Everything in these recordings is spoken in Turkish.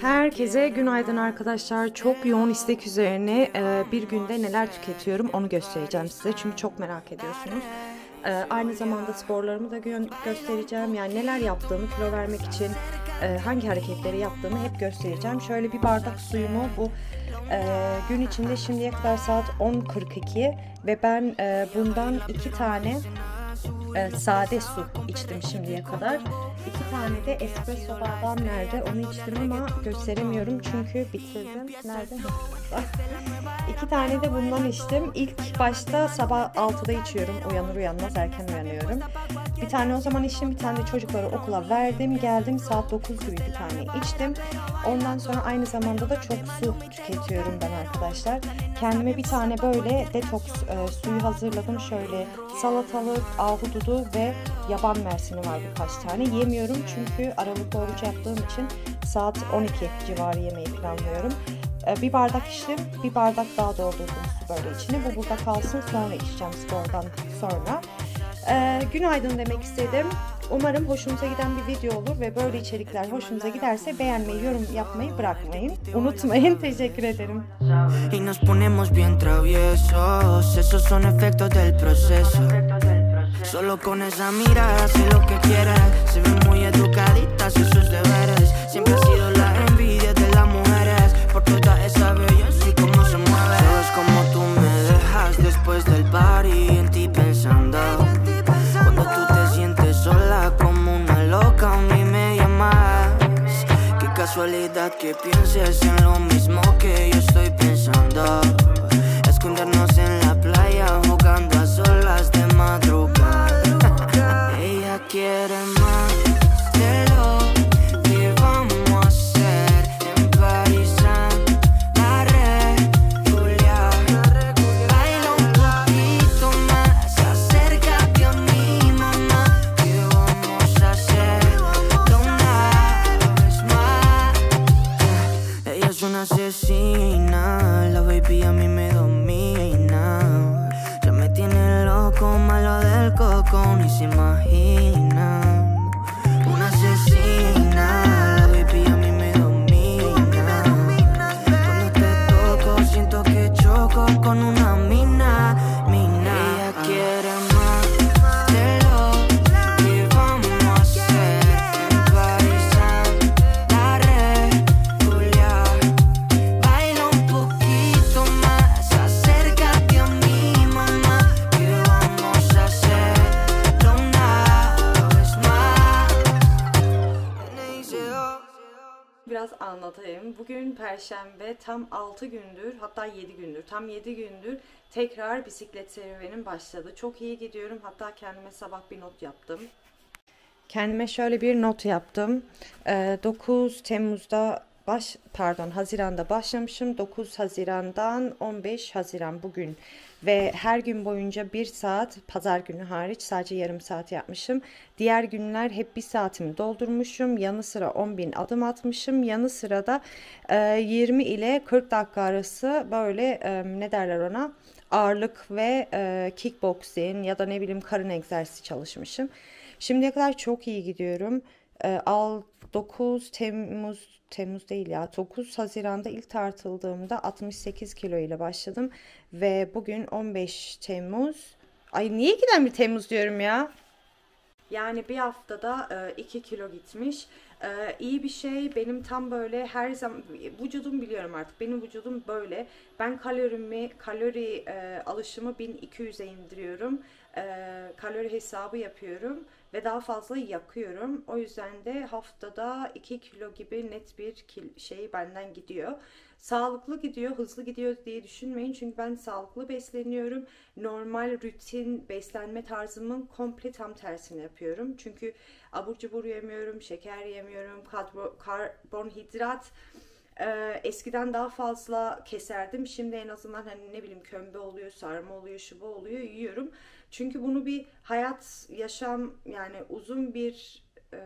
Herkese günaydın arkadaşlar. Çok yoğun istek üzerine e, bir günde neler tüketiyorum onu göstereceğim size. Çünkü çok merak ediyorsunuz. E, aynı zamanda sporlarımı da gö göstereceğim. Yani neler yaptığımı kilo vermek için e, hangi hareketleri yaptığımı hep göstereceğim. Şöyle bir bardak suyumu bu gün içinde şimdiye kadar saat 10.42 ve ben bundan iki tane sade su içtim şimdiye kadar. İki tane de espresso bardağım nerede onu içtim ama gösteremiyorum çünkü bitirdim. Nerede? İki tane de bundan içtim. İlk başta sabah 6'da içiyorum. Uyanır uyanmaz erken uyanıyorum. Bir tane o zaman içtim. Bir tane de çocukları okula verdim. Geldim saat 9 gibi bir tane içtim. Ondan sonra aynı zamanda da çok su tüketiyorum ben arkadaşlar. Kendime bir tane böyle detoks e, suyu hazırladım. Şöyle salatalık, ahududu ve yaban mersini var birkaç tane. Yemiyorum çünkü aralıklı oruç yaptığım için saat 12 civarı yemeği planlıyorum. Ee, bir bardak içtim, bir bardak daha doldurdum su böyle içine. Bu burada kalsın sonra içeceğim spordan sonra. Ee, günaydın demek istedim. Umarım hoşunuza giden bir video olur ve böyle içerikler hoşunuza giderse beğenmeyi, yorum yapmayı bırakmayın. Unutmayın. Teşekkür ederim. Y nos ponemos bien traviesos, esos son efectos del proceso. Solo con esa mirada sé lo que quieres, se ve muy educadita, sus deberes. Siempre ha sido que pienses en lo mismo que yo estoy pensando. balcón y se imagina anlatayım. Bugün Perşembe tam 6 gündür hatta 7 gündür tam 7 gündür tekrar bisiklet serüvenim başladı. Çok iyi gidiyorum. Hatta kendime sabah bir not yaptım. Kendime şöyle bir not yaptım. 9 ee, Temmuz'da baş pardon Haziran'da başlamışım. 9 Haziran'dan 15 Haziran bugün ve her gün boyunca bir saat pazar günü hariç sadece yarım saat yapmışım. Diğer günler hep bir saatimi doldurmuşum. Yanı sıra 10 bin adım atmışım. Yanı sıra da e, 20 ile 40 dakika arası böyle e, ne derler ona ağırlık ve e, kickboxing ya da ne bileyim karın egzersizi çalışmışım. Şimdiye kadar çok iyi gidiyorum. E, 9 Temmuz Temmuz değil ya 9 Haziran'da ilk tartıldığımda 68 kilo ile başladım ve bugün 15 Temmuz ay niye giden bir Temmuz diyorum ya yani bir haftada 2 e, kilo gitmiş. E, iyi bir şey. Benim tam böyle her zaman vücudum biliyorum artık. Benim vücudum böyle. Ben kalorimi, kalori e, alışımı 1200'e indiriyorum. kalori hesabı yapıyorum ve daha fazla yakıyorum. O yüzden de haftada 2 kilo gibi net bir şey benden gidiyor. Sağlıklı gidiyor, hızlı gidiyor diye düşünmeyin. Çünkü ben sağlıklı besleniyorum. Normal rutin beslenme tarzımın komple tam tersini yapıyorum. Çünkü abur cubur yemiyorum, şeker yemiyorum, karbonhidrat ee, eskiden daha fazla keserdim. Şimdi en azından hani ne bileyim kömbe oluyor, sarma oluyor, şu bu oluyor yiyorum. Çünkü bunu bir hayat, yaşam yani uzun bir e,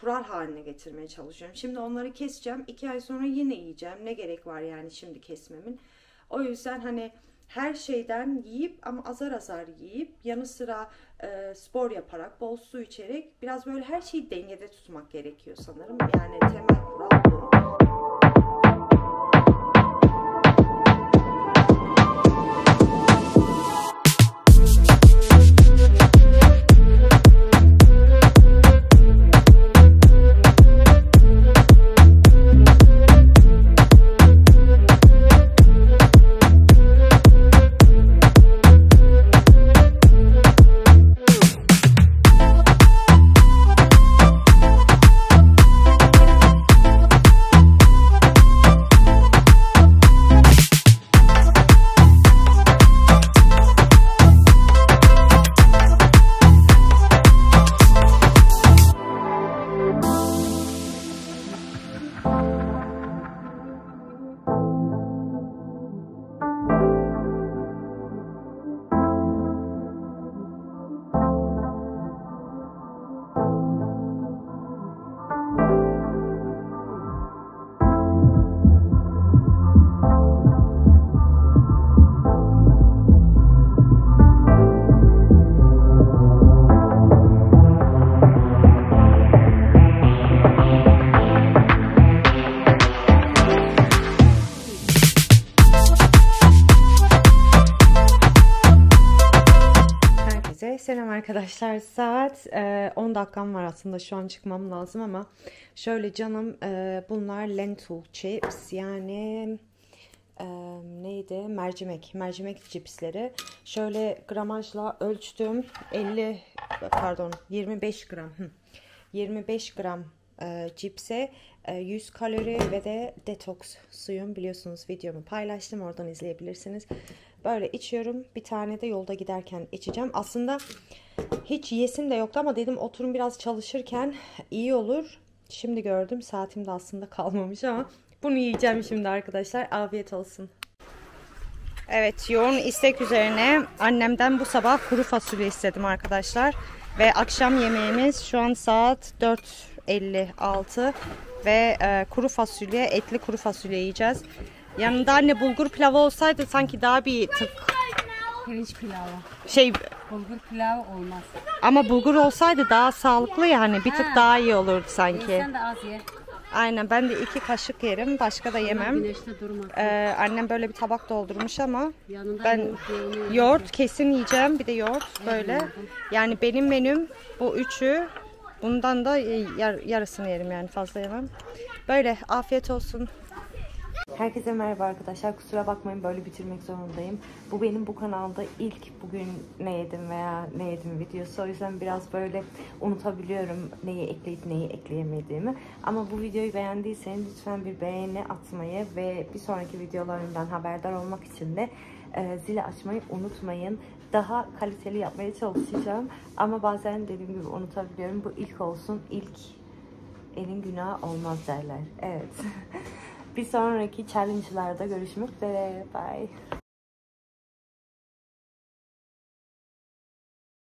kural haline getirmeye çalışıyorum. Şimdi onları keseceğim. iki ay sonra yine yiyeceğim. Ne gerek var yani şimdi kesmemin. O yüzden hani her şeyden yiyip ama azar azar yiyip yanı sıra e, spor yaparak bol su içerek biraz böyle her şeyi dengede tutmak gerekiyor sanırım. Yani temel selam arkadaşlar. Saat e, 10 dakikam var aslında şu an çıkmam lazım ama şöyle canım e, bunlar lentil chips yani e, neydi mercimek mercimek cipsleri. Şöyle gramajla ölçtüm 50 pardon 25 gram hı. 25 gram e, cipse e, 100 kalori ve de detoks suyum biliyorsunuz videomu paylaştım oradan izleyebilirsiniz. Böyle içiyorum. Bir tane de yolda giderken içeceğim. Aslında hiç yesim de yoktu ama dedim oturum biraz çalışırken iyi olur. Şimdi gördüm. Saatim de aslında kalmamış ama bunu yiyeceğim şimdi arkadaşlar. Afiyet olsun. Evet yoğun istek üzerine annemden bu sabah kuru fasulye istedim arkadaşlar. Ve akşam yemeğimiz şu an saat 4.56 ve e, kuru fasulye, etli kuru fasulye yiyeceğiz. Yanında anne bulgur pilavı olsaydı sanki daha bir tık Pirinç pilavı. şey Bulgur pilavı olmaz. ama bulgur olsaydı daha sağlıklı yani bir tık Ha. daha iyi olurdu sanki. Sen de az ye. Aynen ben de iki kaşık yerim başka da yemem. Ee, annem böyle bir tabak doldurmuş ama Yanında ben yoğurt yoğurt kesin yiyeceğim bir de yoğurt böyle. Yani benim menüm bu üçü. Bundan da yar- yarısını yerim yani fazla yemem. Böyle afiyet olsun. Herkese merhaba arkadaşlar. Kusura bakmayın böyle bitirmek zorundayım. Bu benim bu kanalda ilk bugün ne yedim veya ne yedim videosu. O yüzden biraz böyle unutabiliyorum neyi ekleyip neyi ekleyemediğimi. Ama bu videoyu beğendiyseniz lütfen bir beğeni atmayı ve bir sonraki videolarımdan haberdar olmak için de e, zili açmayı unutmayın. Daha kaliteli yapmaya çalışacağım. Ama bazen dediğim gibi unutabiliyorum. Bu ilk olsun. İlk elin günahı olmaz derler. Evet. bir sonraki challenge'larda görüşmek üzere. Bye.